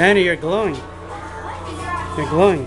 Danny, you're glowing. You're glowing.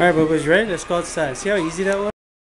Alright, Boo's ready. Let's go outside. See how easy that was?